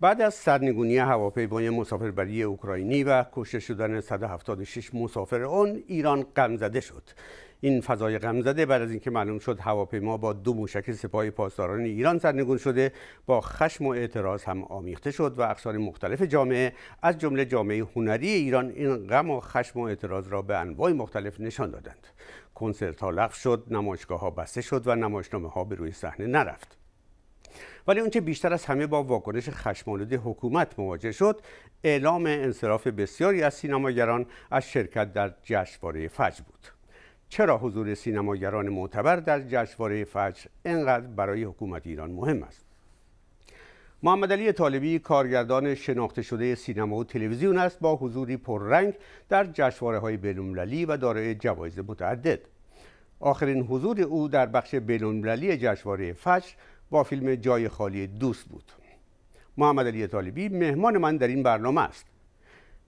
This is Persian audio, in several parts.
بعد از سرنگونی هواپیمای مسافربری اوکراینی و کشته شدن 176 مسافر آن ایران غمزده شد. این فضای غمزده بعد از اینکه معلوم شد هواپیما با دو موشک سپاه پاسداران ایران سرنگون شده با خشم و اعتراض هم آمیخته شد و اقشار مختلف جامعه از جمله جامعه هنری ایران این غم و خشم و اعتراض را به انواع مختلف نشان دادند. کنسرت ها لغو شد نمایشگاه ها بسته شد و نمایشنامه ها به روی صحنه نرفت. ولی اونچه بیشتر از همه با واکنش خشمالود حکومت مواجه شد اعلام انصراف بسیاری از سینماگران از شرکت در جشنواره فجر بود. چرا حضور سینماگران معتبر در جشنواره فجر انقدر برای حکومت ایران مهم است؟ محمد علی طالبی کارگردان شناخته شده سینما و تلویزیون است با حضوری پررنگ در جشنواره های بین‌المللی و دارای جوایز متعدد. آخرین حضور او در بخش بین‌المللی جشنواره فجر با فیلم جای خالی دوست بود. محمد علی طالبی مهمان من در این برنامه است.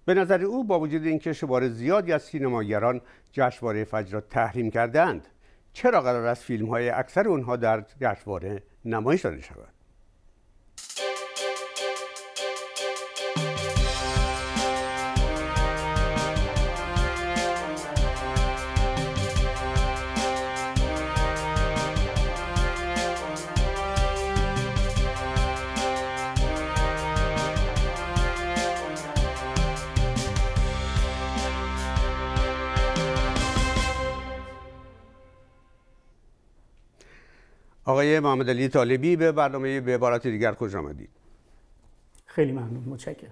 به نظر او با وجود اینکه شمار زیادی از سینماگران جشنواره فجر را تحریم کردند چرا قرار است فیلم های اکثر اونها در جشنواره نمایش داده شود؟ آقای محمد علی طالبی به برنامه به عبارت دیگر خوش آمدید. خیلی ممنون متشکرم.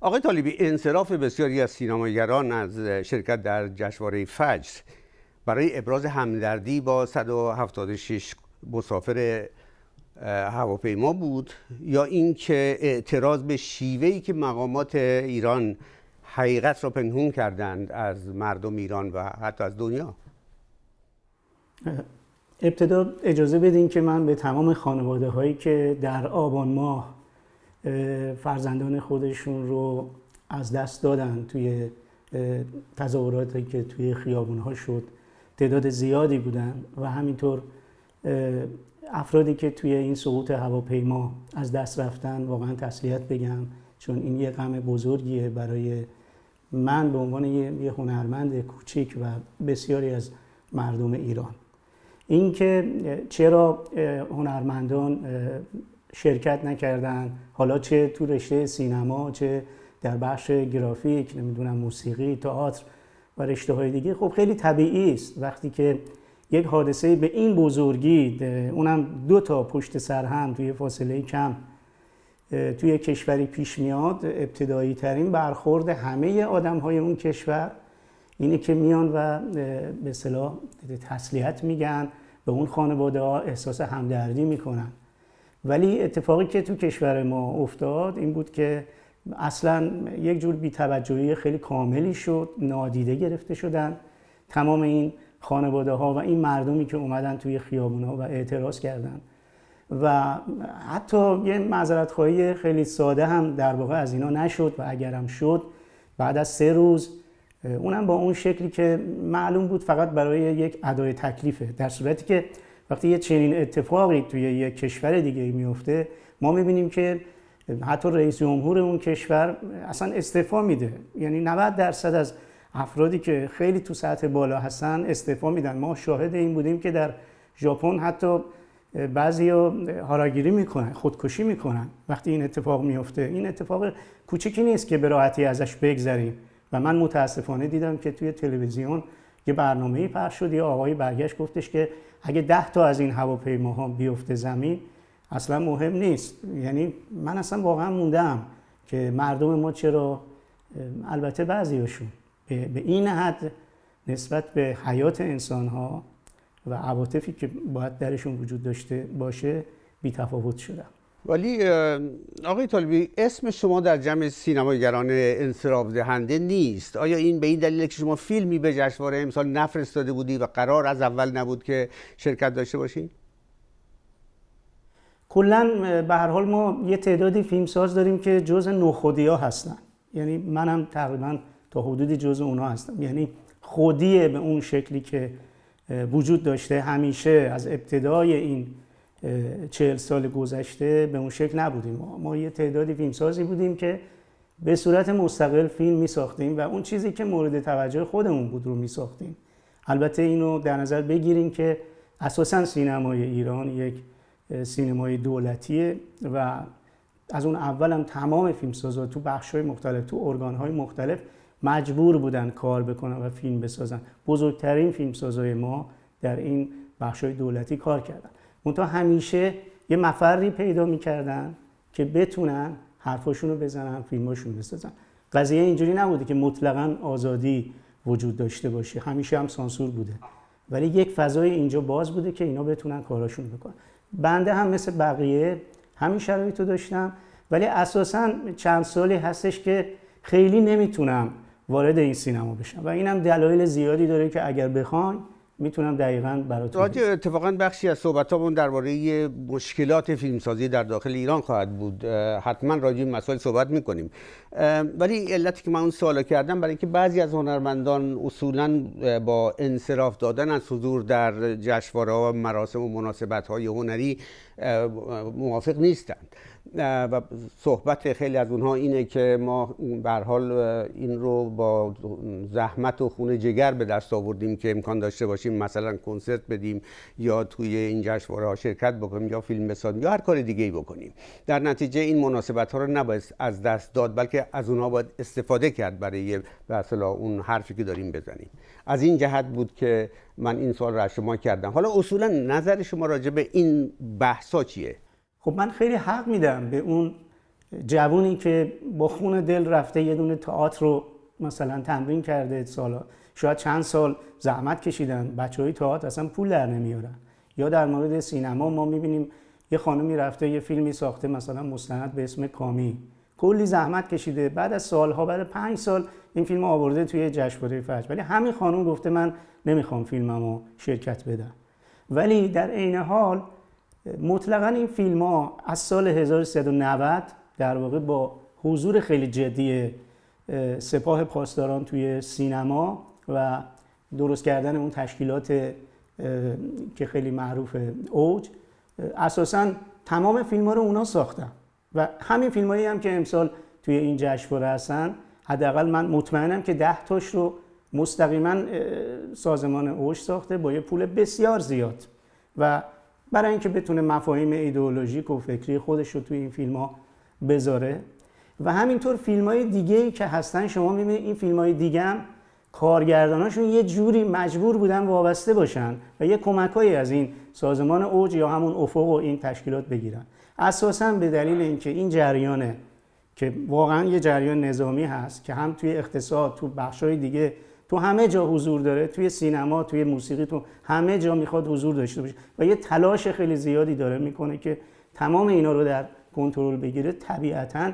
آقای طالبی انصراف بسیاری از سینماگران از شرکت در جشنواره فجر برای ابراز همدردی با 176 مسافر هواپیما بود یا اینکه اعتراض به شیوهی که مقامات ایران حقیقت را پنهون کردند از مردم ایران و حتی از دنیا؟ ابتدا اجازه بدین که من به تمام خانواده هایی که در آبان ماه فرزندان خودشون رو از دست دادن توی تظاهراتی که توی خیابون ها شد تعداد زیادی بودن و همینطور افرادی که توی این سقوط هواپیما از دست رفتن واقعا تسلیت بگم چون این یه غم بزرگیه برای من به عنوان یه هنرمند کوچیک و بسیاری از مردم ایران. اینکه چرا هنرمندان شرکت نکردن؟ حالا چه تو رشته سینما چه در بخش گرافیک نمی‌دونم موسیقی تئاتر و رشته های دیگه. خب خیلی طبیعی است. وقتی که یک حادثه به این بزرگی اونم دو تا پشت سر هم توی فاصله کم توی کشوری پیش میاد ابتدایی ترین برخورد همه آدم های اون کشور. اینه که میان و به صلاح تسلیت میگن به اون خانواده ها احساس همدردی می‌کنن. ولی اتفاقی که تو کشور ما افتاد این بود که اصلا یک جور بیتوجهی خیلی کاملی شد نادیده گرفته شدن تمام این خانواده ها و این مردمی که اومدن توی خیابون ها و اعتراض کردن. و حتی یه معذرت خواهی خیلی ساده هم در واقع از اینا نشد و اگرم شد بعد از سه روز اونم با اون شکلی که معلوم بود فقط برای یک ادای تکلیفه. در صورتی که وقتی یه چنین اتفاقی توی یک کشور دیگه میفته ما می‌بینیم که حتی رئیس جمهور اون کشور اصلا استعفا میده. یعنی 90 درصد از افرادی که خیلی تو سطح بالا هستن استعفا میدن. ما شاهد این بودیم که در ژاپن حتی بعضی هاراگیری می‌کنن خودکشی می‌کنن وقتی این اتفاق میفته این اتفاق کوچکی نیست که به راحتی ازش بگذریم. و من متاسفانه دیدم که توی تلویزیون یه برنامه پخش شد. یه آقای برگشت گفتش که اگه ده تا از این هواپیماها بیفته زمین اصلا مهم نیست. یعنی من اصلا واقعا موندم که مردم ما چرا البته بعضیاشون به این حد نسبت به حیات انسان ها و عواطفی که باید درشون وجود داشته باشه بی تفاوت شدم. ولی آقای طالبی اسم شما در جمع سینماگران انصراف دهنده نیست. آیا این به این دلیل که شما فیلمی به جشنواره امسال نفرستاده بودی و قرار از اول نبود که شرکت داشته باشین کلا به هر حال ما یه تعدادی فیلمساز داریم که جز نخودی ها هستن. یعنی منم تقریبا تا حدودی جز اونا هستم. یعنی خودیه به اون شکلی که وجود داشته همیشه از ابتدای این چهل سال گذشته به اون شکل نبودیم. ما, یه تعدادی فیلمسازی بودیم که به صورت مستقل فیلم می ساختیم و اون چیزی که مورد توجه خودمون بود رو می ساختیم البته اینو در نظر بگیریم که اساسا سینمای ایران یک سینمای دولتیه و از اون اول هم تمام فیلمسازا تو بخش‌های مختلف تو ارگان‌های مختلف مجبور بودن کار بکنن و فیلم بسازن. بزرگترین فیلمسازای ما در این بخش‌های دولتی کار کردن. منتها همیشه یه مفری پیدا می‌کردن که بتونن حرفاشون رو بزنن فیلماشون بسازن. قضیه اینجوری نبوده که مطلقا آزادی وجود داشته باشه. همیشه هم سانسور بوده. ولی یک فضای اینجا باز بوده که اینا بتونن کاراشون بکنن. بنده هم مثل بقیه همین شرایط رو داشتم. ولی اساسا چند سالی هستش که خیلی نمی‌تونم وارد این سینما بشم. و اینم دلایل زیادی داره که اگر بخواین می‌تونم دقیقا براتون راجع اتفاقا بخشی از صحبتامون درباره مشکلات فیلمسازی در داخل ایران خواهد بود. حتما راجع این مسائل صحبت می‌کنیم. ولی علتی که من اون سوالا کردم برای اینکه بعضی از هنرمندان اصولا با انصراف دادن از حضور در جشنواره و مراسم و مناسبت های هنری موافق نیستند. و صحبت خیلی از اونها اینه که ما به حال این رو با زحمت و خون جگر به دست آوردیم که امکان داشته باشیم مثلا کنسرت بدیم یا توی این جشنواره ها شرکت بکنیم یا فیلم بسازیم یا هر کار دیگه ای بکنیم. در نتیجه این مناسبت ها رو نباید از دست داد بلکه از اونها باید استفاده کرد برای به اون حرفی که داریم بزنیم. از این جهت بود که من این سوال را شما کردم. حالا اصولا نظر شما راجع به این بحثا چیه؟ خب من خیلی حق میدم به اون جوونی که با خون دل رفته یه دونه تئاتر رو مثلا تمرین کرده سالا. شاید چند سال زحمت کشیدن بچه های تئاتر اصلا پول در نمیارن. یا در مورد سینما ما می‌بینیم یه خانمی رفته یه فیلمی ساخته مثلا مستند به اسم کامی. کلی زحمت کشیده. بعد از سالها بعد پنج سال این فیلم آورده توی جشنواره فجر ولی همین خانم گفته من نمی‌خوام فیلممو شرکت بدم. ولی در عین حال مطلقا این فیلم ها از سال 1390 در واقع با حضور خیلی جدی سپاه پاسداران توی سینما و درست کردن اون تشکیلات که خیلی معروف اوج اساسا تمام فیلم ها رو اونا ساختن. و همین فیلم هایی هم که امسال توی این جشنواره هستن حداقل من مطمئنم که ده تاش رو مستقیما سازمان اوش ساخته با یه پول بسیار زیاد. و برای اینکه بتونه مفاهیم ایدئولوژیک و فکری خودش رو توی این فیلم ها بذاره. و همینطور فیلم های دیگه ای که هستن شما می‌بینید این فیلم های دیگه هم کارگرداناشون یه جوری مجبور بودن وابسته باشن و یه کمکایی از این سازمان اوج یا همون افق و این تشکیلات بگیرن. اساسا به دلیل اینکه این جریانه که واقعا یه جریان نظامی هست که هم توی اقتصاد تو بخشای دیگه تو همه جا حضور داره توی سینما توی موسیقی تو همه جا می‌خواد حضور داشته باشه و یه تلاش خیلی زیادی داره می‌کنه که تمام اینا رو در کنترل بگیره. طبیعتا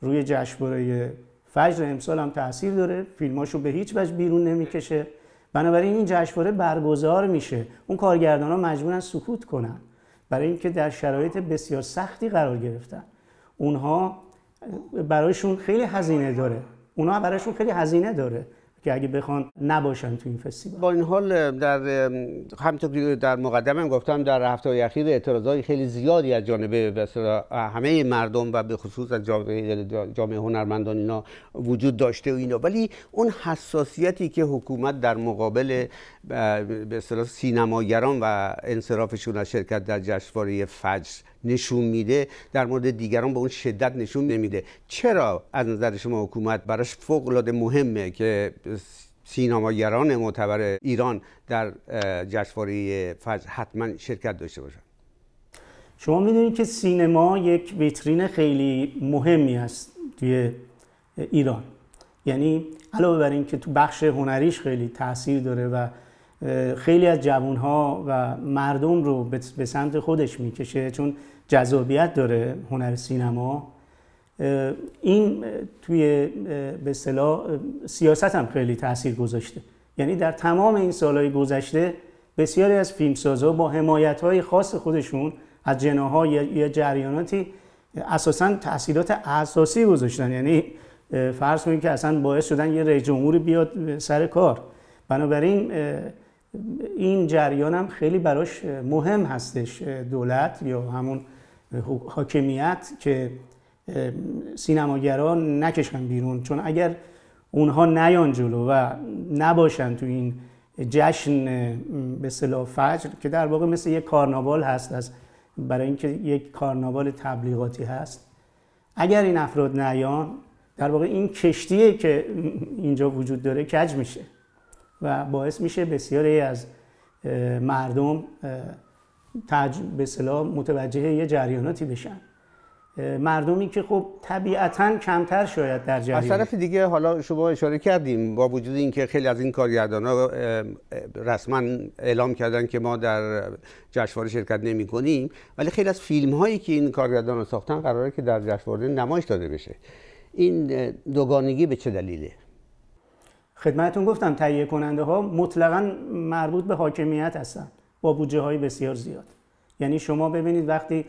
روی جشنواره فجر امسال هم تاثیر داره. فیلماشو به هیچ وجه بیرون نمی‌کشه. بنابراین این جشنواره برگزار میشه. اون کارگردان ها مجبورن سکوت کنن. برای اینکه در شرایط بسیار سختی قرار گرفتن. اونها برایشون خیلی هزینه داره. اونها برایشون خیلی هزینه داره. که اگه بخوان نباشن تو این فستیوال. با این حال در همونطور که در مقدمه گفتم در هفته اخیر اعتراضای خیلی زیادی از جانب همه مردم و به خصوص از جامعه هنرمندان اینا وجود داشته و اینا. ولی اون حساسیتی که حکومت در مقابل به اصطلاح سینماگران و انصرافشون از شرکت در جشنواره فجر نشون میده در مورد دیگران به اون شدت نشون نمیده. چرا از نظر شما حکومت براش فوق العاده مهمه که سینماگران معتبر ایران در جشنواره فجر حتما شرکت داشته باشن؟ شما می‌دونید که سینما یک ویترین خیلی مهمی است توی ایران. یعنی علاوه بر اینکه تو بخش هنریش خیلی تاثیر داره و خیلی از جوانها و مردم رو به سمت خودش می‌کشه چون جذابیت داره هنر سینما. این توی به اصطلاح سیاست هم خیلی تاثیر گذاشته. یعنی در تمام این سالهای گذشته بسیاری از فیلمسازها با حمایت های خاص خودشون از جناها یا جریاناتی اساسا تاثیرات اساسی گذاشتن. یعنی فرض کنید که اصلا باعث شدن یه رئیس جمهوری بیاد سر کار. بنابراین این جریان هم خیلی براش مهم هستش دولت یا همون حاکمیت که سینماگران نکشن بیرون. چون اگر اونها نیان جلو و نباشن تو این جشن به صلاح فجر که در واقع مثل یک کارناوال هست از برای اینکه یک کارناوال تبلیغاتی هست اگر این افراد نیان در واقع این کشتیه که اینجا وجود داره کج میشه. و باعث میشه بسیاری از مردم تج... به صلاح متوجه یه جریاناتی بشن. مردمی که خب طبیعتا کمتر شاید در جریان. از طرف دیگه حالا شما اشاره کردیم با وجود اینکه خیلی از این کارگردان ها رسما اعلام کردن که ما در جشنواره شرکت نمی کنیم ولی خیلی از فیلم هایی که این کارگردان ها ساختن قراره که در جشنواره نمایش داده بشه. این دوگانگی به چه دلیله؟ خدمتتون گفتم تهیه کننده ها مطلقا مربوط به حاکمیت هستن. با بودجه های بسیار زیاد. یعنی شما ببینید وقتی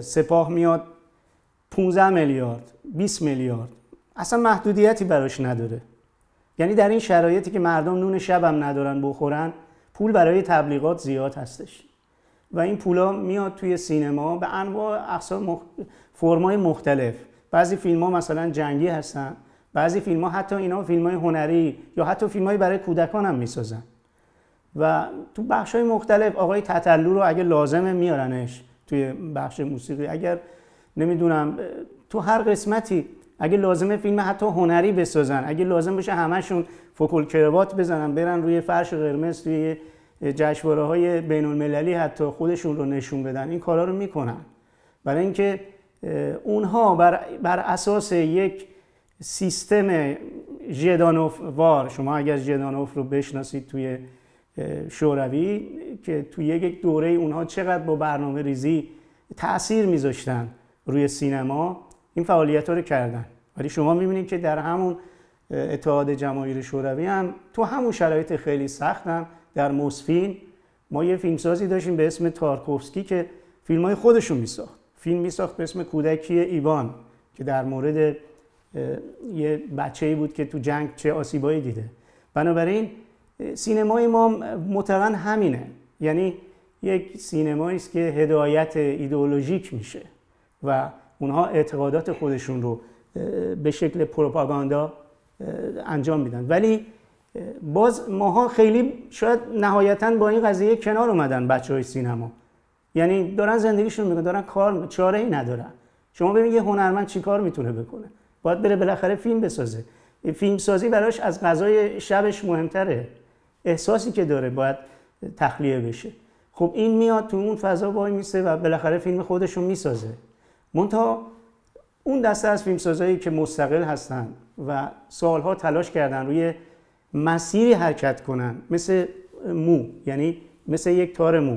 سپاه میاد 15 میلیارد 20 میلیارد اصلا محدودیتی براش نداره. یعنی در این شرایطی که مردم نون شبم ندارن بخورن پول برای تبلیغات زیاد هستش. و این پولا میاد توی سینما به انواع اقسام مخ... فرمای مختلف. بعضی فیلم ها مثلا جنگی هستن. بعضی فیلم ها حتی اینا فیلم های هنری یا حتی فیلم برای کودکان هم می‌سازن. و تو بخش های مختلف آقای تطلو رو اگه لازمه میارنش توی بخش موسیقی. اگر نمی‌دونم تو هر قسمتی اگه لازمه فیلم حتی هنری بسازن اگه لازم بشه همشون فوکل کروات بزنن برن روی فرش قرمز توی جشنواره های بین المللی حتی خودشون رو نشون بدن این کارا رو می‌کنن. برای اینکه اونها بر, بر اساس یک سیستم ژدانوف وار شما اگر ژدانوف رو بشناسید توی شوروی که توی یک دوره اونها چقدر با برنامه ریزی تاثیر میذاشتن روی سینما این فعالیت ها رو کردن. ولی شما می‌بینید که در همون اتحاد جماهیر شوروی هم تو همون شرایط خیلی سخت هم در موسفین ما یه فیلمسازی داشتیم به اسم تارکوفسکی که فیلم های خودشون میساخت. فیلم میساخت به اسم کودکی ایوان که در مورد یه بچه ای بود که تو جنگ چه آسیبایی دیده. بنابراین سینمای ما مطلقا همینه. یعنی یک سینمایی است که هدایت ایدئولوژیک میشه و اونها اعتقادات خودشون رو به شکل پروپاگاندا انجام میدن. ولی باز ماها خیلی شاید نهایتا با این قضیه کنار اومدن بچه های سینما. یعنی دارن زندگیشون می‌کنن دارن کار چاره ای ندارن. شما ببینید یه هنرمند چیکار می‌تونه بکنه؟ باید بره بالاخره فیلم بسازه. فیلم سازی براش از غذای شبش مهمتره. احساسی که داره باید تخلیه بشه. خب این میاد تو اون فضا وای میسه و بالاخره فیلم خودش رو می‌سازه. منتها اون دسته از فیلمسازایی که مستقل هستن و سالها تلاش کردن روی مسیری حرکت کنن مثل مو یعنی مثل یک تار مو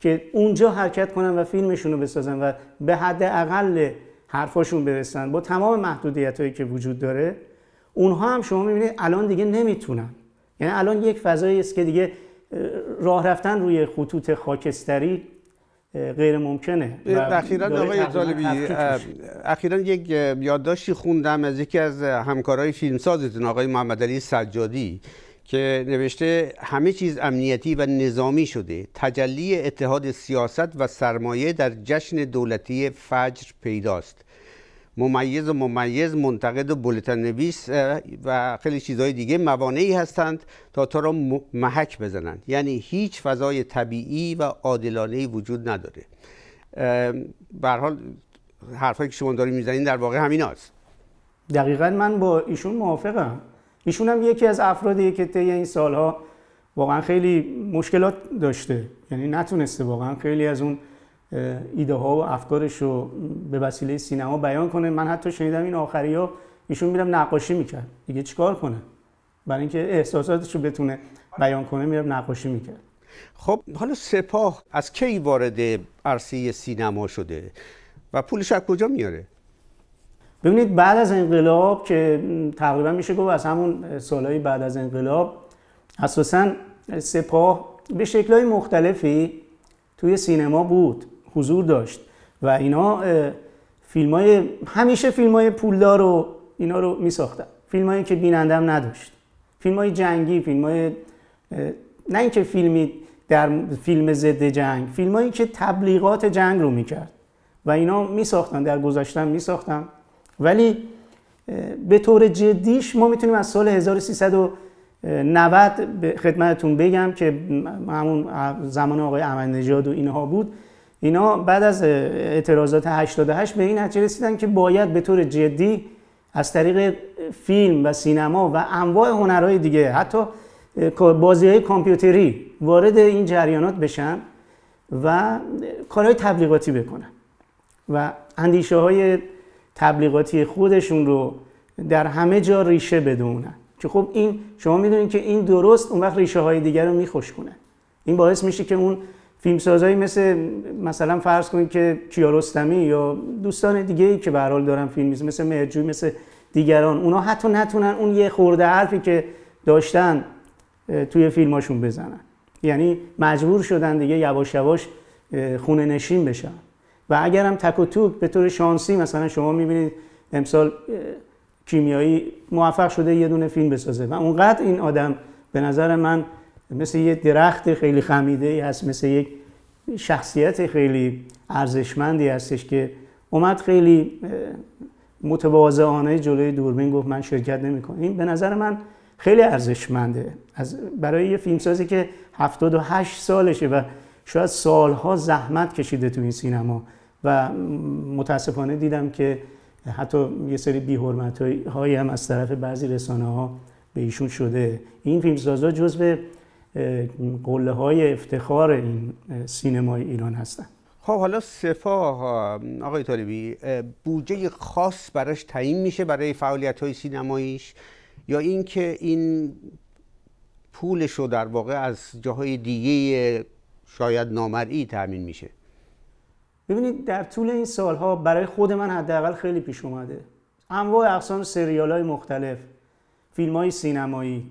که اونجا حرکت کنن و فیلمشون رو بسازن و به حد اقل حرفاشون برسن. با تمام محدودیت هایی که وجود داره اونها هم شما می‌بینید الان دیگه نمی‌تونن. یعنی الان یک فضایی است که دیگه راه رفتن روی خطوط خاکستری غیر ممکنه اخیرا آقای طالبی اخیرا یک یادداشتی خوندم از یکی از همکارای فیلمسازتون آقای محمد علی سجادی. که نوشته همه چیز امنیتی و نظامی شده. تجلی اتحاد سیاست و سرمایه در جشن دولتی فجر پیداست. ممیز و ممیز منتقد و بولتن نویس و خیلی چیزهای دیگه موانعی هستند تا تا را محک بزنند. یعنی هیچ فضای طبیعی و عادلانه وجود نداره. به حال حرفایی که شما دارید می‌زنید در واقع همین هست. دقیقا من با ایشون موافقم. ایشون هم یکی از افرادیه که طی این سالها واقعا خیلی مشکلات داشته. یعنی نتونسته واقعا خیلی از اون ایده ها و افکارش رو به وسیله سینما بیان کنه. من حتی شنیدم این آخری ها ایشون میرم نقاشی می‌کرد. دیگه چیکار کنه؟ برای اینکه احساساتش رو بتونه بیان کنه میرم نقاشی می‌کرد. خب حالا سپاه از کی وارد عرصه سینما شده و پولش از کجا میاره؟ ببینید بعد از انقلاب که تقریبا میشه گفت از همون سالهای بعد از انقلاب اساسا سپاه به شکلهای مختلفی توی سینما بود حضور داشت و اینا فیلم های همیشه فیلم های پولدار رو اینا رو می ساختن فیلم هایی که بینندم نداشت. فیلم های جنگی فیلم های نه اینکه فیلمی در فیلم ضد جنگ فیلمایی که تبلیغات جنگ رو می‌کرد و اینا میساختن در گذاشتن میساختن ولی به طور جدیش ما می‌تونیم از سال 1390 به خدمتتون بگم که همون زمان آقای احمد نژاد و اینها بود. اینا بعد از اعتراضات 88 به این نتیجه رسیدن که باید به طور جدی از طریق فیلم و سینما و انواع هنرهای دیگه حتی بازی های کامپیوتری وارد این جریانات بشن و کارهای تبلیغاتی بکنن. و اندیشه های تبلیغاتی خودشون رو در همه جا ریشه بدونن. که خب این شما می‌دونید که این درست اون وقت ریشه های دیگر رو میخوش کنه این باعث میشه که اون فیلمسازایی مثل مثلا فرض کنید که کیارستمی یا دوستان دیگه ای که به حال دارن فیلم مثل مرجوی مثل دیگران اونا حتی نتونن اون یه خورده حرفی که داشتن توی فیلماشون بزنن. یعنی مجبور شدن دیگه یواش یواش خونه نشین بشن. و اگرم تک و توک به طور شانسی مثلا شما می‌بینید امسال کیمیایی موفق شده یه دونه فیلم بسازه و اونقدر این آدم به نظر من مثل یه درخت خیلی خمیده هست مثل یک شخصیت خیلی ارزشمندی هستش که اومد خیلی متواضعانه جلوی دوربین گفت من شرکت نمی‌کنم. این به نظر من خیلی ارزشمنده. از برای یه فیلمسازی که 78 سالشه و شاید سالها زحمت کشیده تو این سینما. و متاسفانه دیدم که حتی یه سری بی‌حرمت هایی هم از طرف بعضی رسانه ها به ایشون شده. این فیلمسازا جزو قله های افتخار این سینمای ایران هستن. خب حالا سپاه آقای طالبی بودجه خاص براش تعیین میشه برای فعالیت های سینماییش؟ یا اینکه این پولش رو در واقع از جاهای دیگه شاید نامرئی تأمین میشه؟ ببینید در طول این سالها برای خود من حداقل خیلی پیش اومده. انواع اقسام سریال های مختلف فیلم های سینمایی.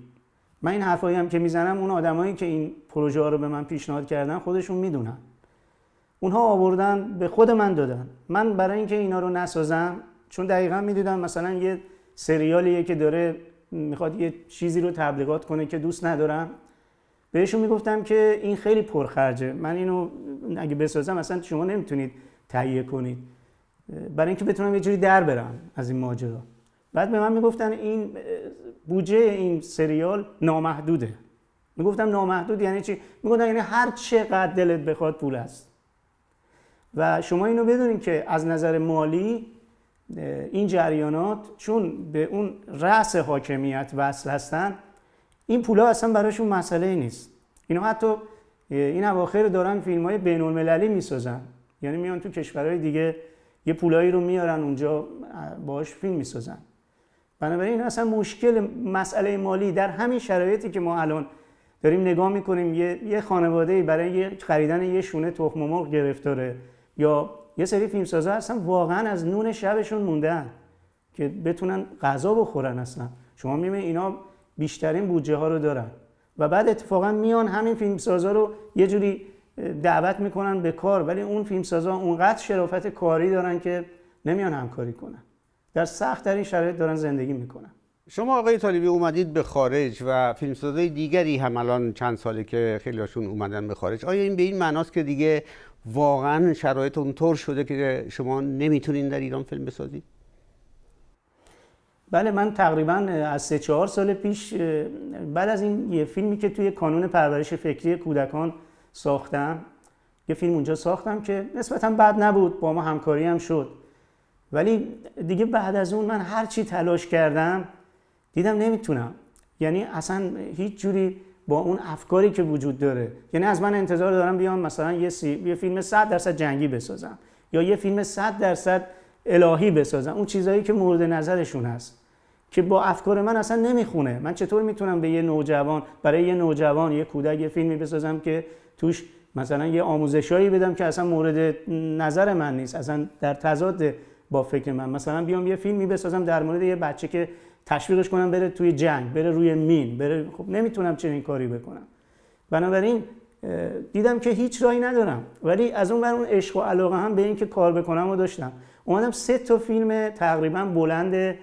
من این حرفایی هم که می‌زنم اون آدمایی که این پروژه ها رو به من پیشنهاد کردن خودشون می‌دونن. اونها آوردن به خود من دادن. من برای اینکه اینا رو نسازم چون دقیقا می‌دونم مثلا یه سریالیه که داره می‌خواد یه چیزی رو تبلیغات کنه که دوست ندارم. بهشون می‌گفتم که این خیلی پرخرجه. من اینو اگه بسازم اصلا شما نمی‌تونید تهیه کنید. برای اینکه بتونم یه جوری در برم از این ماجرا. بعد به من می‌گفتن این بودجه این سریال نامحدوده. می‌گفتم نامحدود یعنی چی؟ می‌گفتن یعنی هر چقدر دلت بخواد پول است و شما اینو بدونید که از نظر مالی این جریانات چون به اون رأس حاکمیت وصل هستن این پولا اصلا براشون مسئله نیست. اینا حتی این اواخر دارن فیلم های بین المللی می‌سازن. یعنی میان تو کشورهای دیگه یه پولایی رو میارن اونجا باش فیلم می‌سازن. بنابراین اصلا مشکل مسئله مالی در همین شرایطی که ما الان داریم نگاه می‌کنیم یه, یه خانواده برای خریدن یه شونه تخم مرغ گرفتاره یا یه سری فیلمسازا هستن واقعا از نون شبشون موندن که بتونن غذا بخورن اصلا. شما می‌بینید اینا بیشترین بودجه ها رو دارن. و بعد اتفاقا میان همین فیلمسازا رو یه جوری دعوت می‌کنن به کار ولی اون فیلمسازا اونقدر شرافت کاری دارن که نمیان همکاری کنن. در سخت در این شرایط دارن زندگی می‌کنن. شما آقای طالبی اومدید به خارج و فیلمسازای دیگری هم الان چند ساله که خیلی هاشون اومدن به خارج. آیا این به این معناست که دیگه واقعا شرایط اونطور شده که شما نمی‌تونین در ایران فیلم بسازید؟ بله من تقریبا از سه چهار سال پیش بعد از این یه فیلمی که توی کانون پرورش فکری کودکان ساختم یه فیلم اونجا ساختم که نسبتا بد نبود با ما همکاری هم شد. ولی دیگه بعد از اون من هر چی تلاش کردم دیدم نمی‌تونم. یعنی اصلا هیچ جوری با اون افکاری که وجود داره یعنی از من انتظار دارم بیام مثلا یه, سی... یه فیلم 100 درصد جنگی بسازم یا یه فیلم 100 درصد الهی بسازم اون چیزهایی که مورد نظرشون هست که با افکار من اصلا نمی‌خونه. من چطور می‌تونم به یه نوجوان برای یه نوجوان یه کودک یه فیلمی بسازم که توش مثلا یه آموزشایی بدم که اصلا مورد نظر من نیست. اصلا در تضاد با فکر من. مثلا بیام یه فیلمی بسازم در مورد یه بچه که تشویقش کنم بره توی جنگ بره روی مین بره خب نمی‌تونم چنین کاری بکنم. بنابراین دیدم که هیچ راهی ندارم. ولی از اون بر اون عشق و علاقه هم به اینکه کار بکنم و داشتم. اومدم سه تا فیلم تقریبا بلند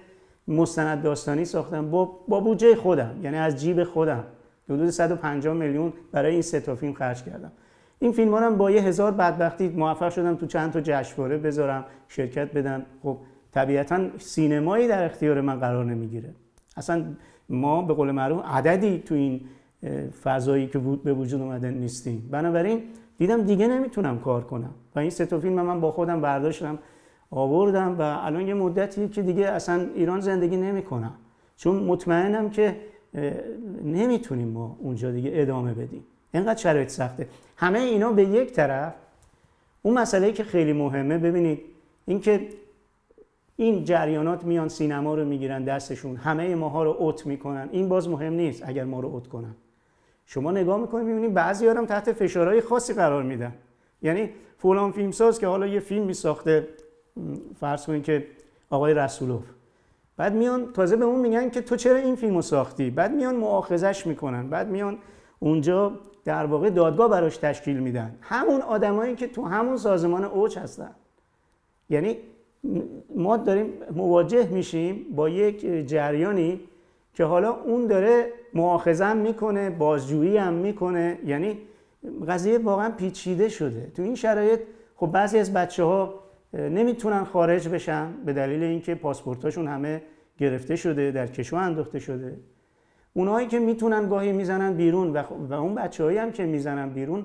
مستند داستانی ساختم. با با بودجه خودم یعنی از جیب خودم. حدود 150 میلیون برای این سه تا فیلم خرج کردم. این فیلم ها با یه هزار بدبختی موفق شدم تو چند تا جشنواره بذارم شرکت بدم. خب طبیعتا سینمایی در اختیار من قرار نمی‌گیره. اصلا ما به قول معروف عددی تو این فضایی که به وجود اومده نیستیم. بنابراین دیدم دیگه نمی‌تونم کار کنم. و این سه تا فیلم من با خودم برداشتم. آوردم و الان یه مدتی که دیگه اصلا ایران زندگی نمی‌کنم. چون مطمئنم که نمی‌تونیم ما اونجا دیگه ادامه بدیم. اینقدر شرایط سخته. همه اینا به یک طرف. اون مسئله که خیلی مهمه ببینید اینکه این جریانات میان سینما رو می‌گیرن دستشون همه ماها رو اوت می‌کنن. این باز مهم نیست اگر ما رو اوت کنن. شما نگاه می‌کنید می‌بینید بعضی هم تحت فشارهای خاصی قرار میدن. یعنی فلان فیلمساز که حالا یه فیلمی ساخته فرض کنید که آقای رسولوف بعد میان تازه به اون میگن که تو چرا این فیلمو ساختی؟ بعد میان مؤاخذش می‌کنن بعد میان اونجا در واقع دادگاه براش تشکیل میدن. همون آدمایی که تو همون سازمان اوج هستن. یعنی ما داریم مواجه میشیم با یک جریانی که حالا اون داره مؤاخذه می‌کنه بازجویی هم می‌کنه. یعنی قضیه واقعا پیچیده شده. تو این شرایط خب بعضی از بچه ها نمی‌تونن خارج بشن به دلیل اینکه پاسپورتاشون همه گرفته شده در کشور انداخته شده. اونایی که می‌تونن گاهی می‌زنن بیرون و, و اون بچههایی هم که می‌زنن بیرون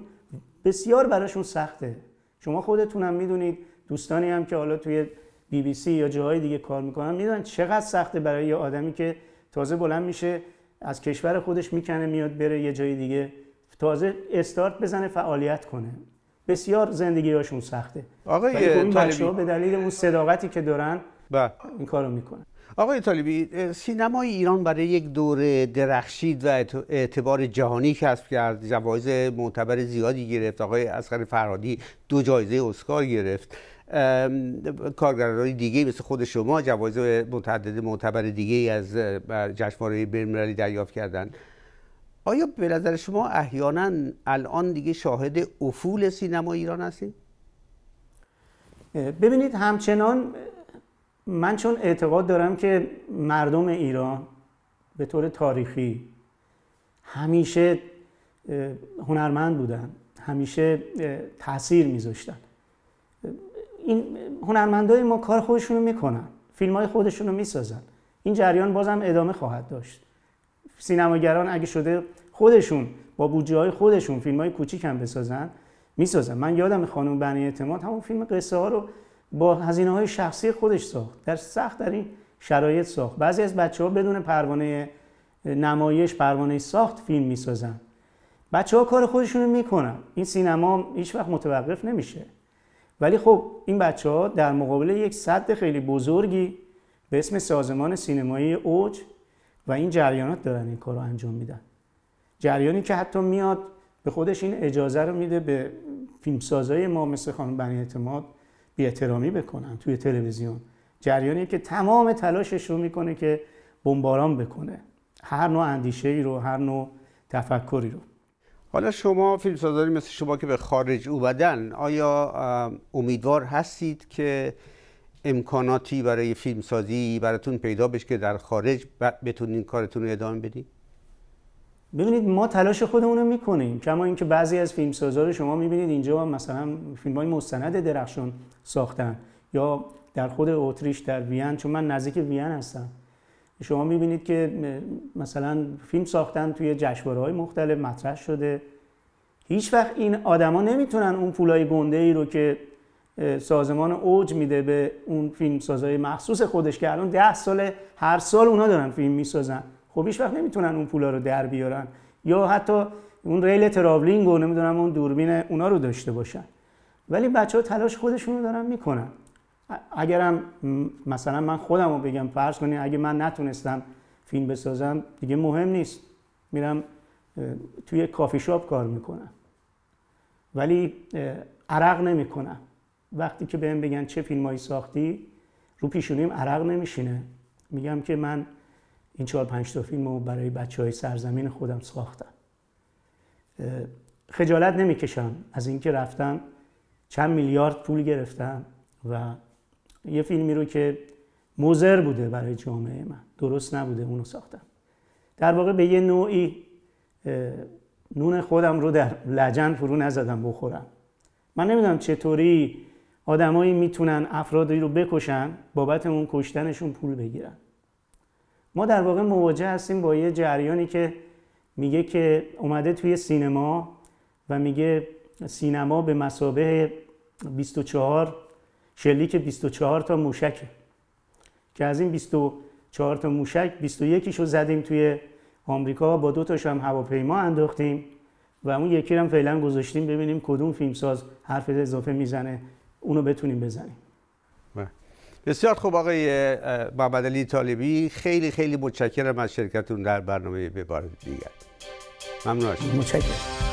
بسیار براشون سخته. شما خودتونم می‌دونید دوستانی هم که حالا توی بی بی سی یا جاهای دیگه کار می‌کنن می‌دونن چقدر سخته برای یه آدمی که تازه بلند میشه از کشور خودش می‌کنه میاد بره یه جای دیگه تازه استارت بزنه فعالیت کنه. بسیار زندگی هاشون سخته. آقای خب طالبی به دلیل اون صداقتی که دارن با. این کارو می‌کنن. آقای طالبی سینمای ایران برای یک دور درخشید و اعتبار جهانی کسب کرد. جوایز معتبر زیادی گرفت. آقای اسقر فرهادی دو جایزه اسکار گرفت. کارگران دیگه مثل خود شما جوایز متعدد معتبر دیگه از جشنواره بین‌المللی دریافت کردن. آیا به نظر شما احیانا الان دیگه شاهد افول سینما ایران هستیم؟ ببینید همچنان من چون اعتقاد دارم که مردم ایران به طور تاریخی همیشه هنرمند بودن همیشه تاثیر میذاشتن. این هنرمندای ما کار خودشونو می‌کنن فیلم های خودشونو می‌سازن. این جریان بازم ادامه خواهد داشت. سینماگران اگه شده خودشون با بودجه های خودشون فیلم های کوچیک هم بسازن می‌سازن. من یادم خانم بنی اعتماد همون فیلم قصه ها رو با هزینه های شخصی خودش ساخت. در سخت در این شرایط ساخت. بعضی از بچه ها بدون پروانه نمایش پروانه ساخت فیلم می‌سازن. بچه ها کار خودشون می‌کنن. این سینما هیچ وقت متوقف نمیشه. ولی خب این بچه ها در مقابل یک صد خیلی بزرگی به اسم سازمان سینمایی اوج و این جریانات دارن این کار رو انجام میدن. جریانی که حتی میاد به خودش این اجازه رو میده به فیلمسازای ما مثل خانم بنی اعتماد بی احترامی بکنن توی تلویزیون. جریانی که تمام تلاشش رو می‌کنه که بمباران بکنه. هر نوع اندیشه ای رو هر نوع تفکری رو. حالا شما فیلمسازانی مثل شما که به خارج اومدن آیا امیدوار هستید که امکاناتی برای فیلمسازی براتون پیدا بشه که در خارج بتونین کارتون رو ادامه بدید؟ ببینید ما تلاش خودمون رو می‌کنیم. کما اینکه بعضی از فیلمسازا رو شما می‌بینید اینجا مثلا فیلم های مستند درخشان ساختن یا در خود اتریش در وین چون من نزدیک وین هستم. شما می‌بینید که مثلا فیلم ساختن توی جشنواره های مختلف مطرح شده. هیچ وقت این آدما نمی‌تونن اون پولای گنده ای رو که سازمان اوج میده به اون فیلم سازای مخصوص خودش که الان ده سال هر سال اونا دارن فیلم می‌سازن. خب هیچ وقت نمی‌تونن اون پولا رو در بیارن. یا حتی اون ریل تراولینگ و نمی‌دونم اون دوربین اونا رو داشته باشن. ولی بچه ها تلاش خودشون رو دارن می‌کنن. اگرم مثلا من خودم رو بگم فرض کنید اگه من نتونستم فیلم بسازم دیگه مهم نیست. میرم توی کافی شاپ کار می‌کنم. ولی عرق نمی‌کنم. وقتی که بهم بگن چه فیلمایی ساختی رو پیشونیم عرق نمیشینه. میگم که من این چهار پنج تا فیلم رو برای بچه های سرزمین خودم ساختم. خجالت نمی‌کشم از اینکه رفتم چند میلیارد پول گرفتم و یه فیلمی رو که موزر بوده برای جامعه من. درست نبوده اونو ساختم. در واقع به یه نوعی نون خودم رو در لجن فرو نزدم بخورم. من نمی‌دونم چطوری آدمایی می‌تونن افرادی رو بکشن بابت اون کشتنشون پول بگیرن. ما در واقع مواجه هستیم با یه جریانی که میگه که اومده توی سینما و میگه سینما به مسابه 24 شلیک 24 تا موشکه. که از این 24 تا موشک 21 رو زدیم توی آمریکا با دو تاش هم هواپیما انداختیم و اون یکی هم فعلا گذاشتیم ببینیم کدوم فیلمساز حرف اضافه می‌زنه. اونو بتونیم بزنیم. بله. بسیار خوب آقای محمد علی طالبی. خیلی خیلی متشکرم از شرکتتون در برنامه به بار دیگر. ممنون متشکرم.